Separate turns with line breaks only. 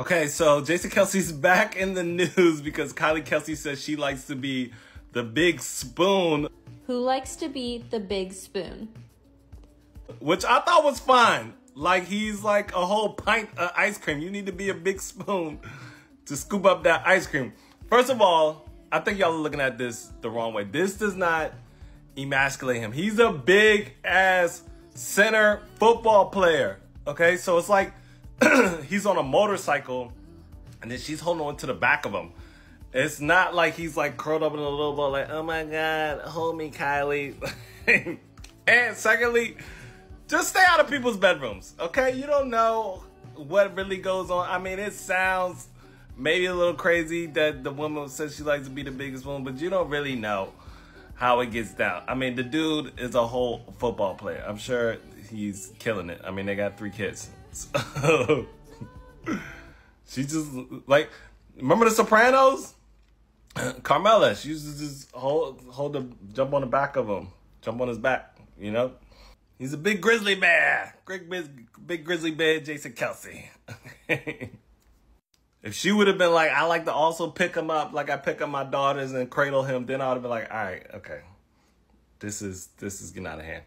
Okay, so Jason Kelce's back in the news because Kylie Kelce says she likes to be the big spoon.
Who likes to be the big spoon?
Which I thought was fine. Like he's like a whole pint of ice cream. You need to be a big spoon to scoop up that ice cream. First of all, I think y'all are looking at this the wrong way. This does not emasculate him. He's a big ass center football player. Okay, so it's like he's on a motorcycle and then she's holding on to the back of him. It's not like he's like curled up in a little ball, like, oh my god, hold me, Kylie. and secondly, just stay out of people's bedrooms, okay? You don't know what really goes on. I mean, it sounds maybe a little crazy that the woman says she likes to be the biggest one, but you don't really know how it gets down. I mean, the dude is a whole football player. I'm sure he's killing it. I mean, they got three kids. She just like remember the Sopranos? Carmela, she used to just hold hold the jump on the back of him, jump on his back. You know, he's a big grizzly bear, big big, big grizzly bear, Jason Kelce. if she would have been like, I like to also pick him up, like I pick up my daughters and cradle him, then I would have been like, all right, okay, this is this is getting out of hand.